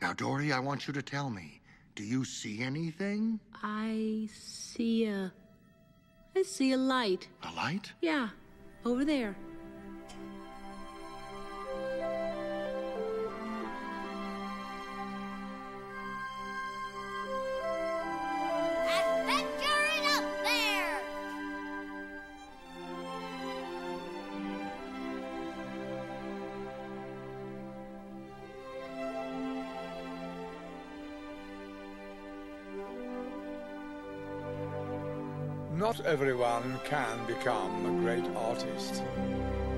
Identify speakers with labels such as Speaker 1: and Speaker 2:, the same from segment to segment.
Speaker 1: Now, Dory, I want you to tell me. Do you see anything?
Speaker 2: I see a. I see a light.
Speaker 1: A light?
Speaker 2: Yeah, over there.
Speaker 3: Not everyone can become a great artist,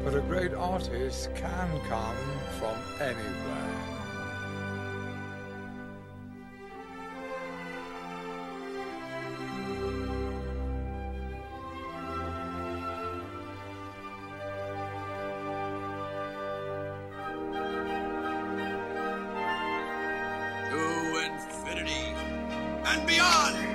Speaker 3: but a great artist can come from anywhere.
Speaker 4: To infinity and beyond!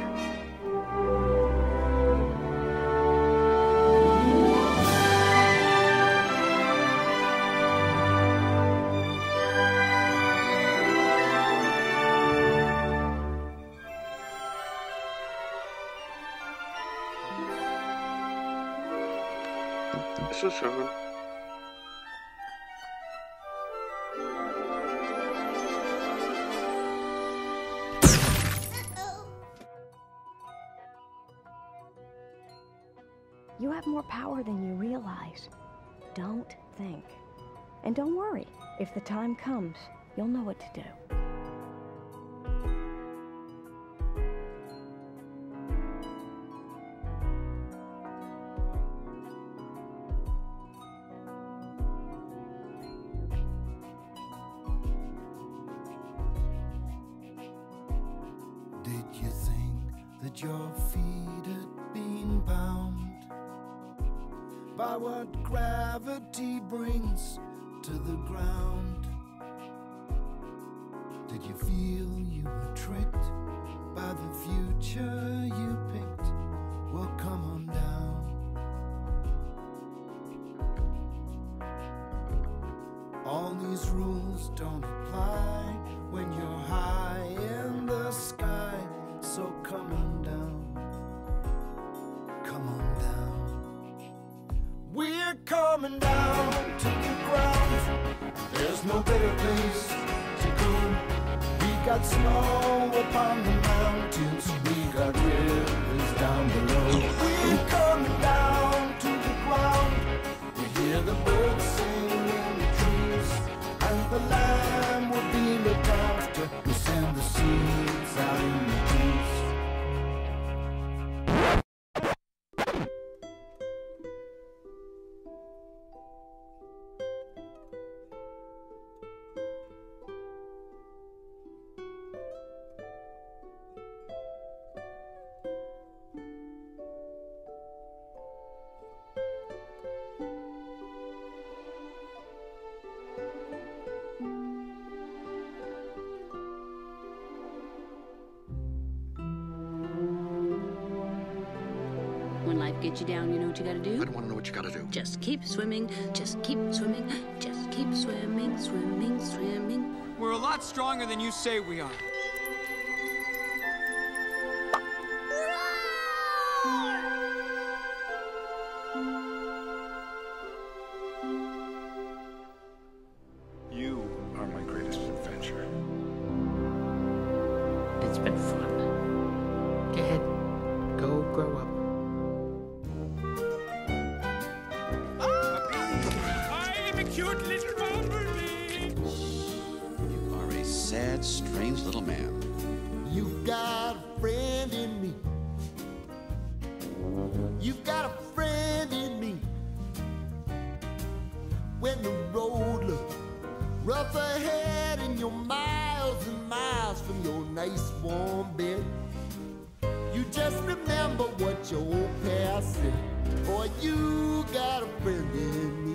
Speaker 5: You have more power than you realize. Don't think. And don't worry. If the time comes, you'll know what to do.
Speaker 6: That your feet had been bound by what gravity brings to the ground? Did you feel you were tricked by the future you picked? Well, come on down. All these rules don't coming down to the ground. There's no better place to go. We got snow upon the mountains.
Speaker 2: When life gets you down, you know what you gotta do?
Speaker 1: I don't want to know what you gotta do.
Speaker 2: Just keep swimming, just keep swimming, just keep swimming, swimming, swimming.
Speaker 7: We're a lot stronger than you say we are.
Speaker 8: You are my greatest adventure.
Speaker 9: It's been fun. Go ahead. Go grow up.
Speaker 4: I'm a cute little bumblebee! You are a sad, strange little man.
Speaker 6: You've got a friend in me. You've got a friend in me. When the road looks rough ahead and you're miles and miles from your nice warm bed, you just remember what your old past said. Boy, you got a friend in me.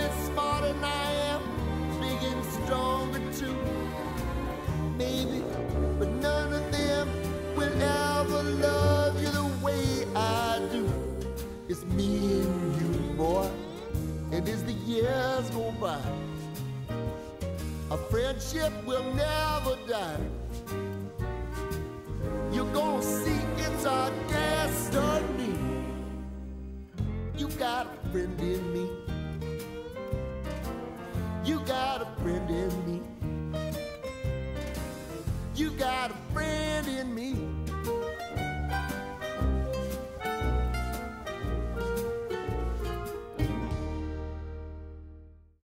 Speaker 10: bit smarter than I am, big and stronger too. Maybe, but none of them will ever love you the way I do. It's me and you, boy, and as the years go by, our friendship will never die. You're gonna see it's our destiny. You got a friend in me. You got a friend in me.